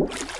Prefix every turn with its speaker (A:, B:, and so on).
A: you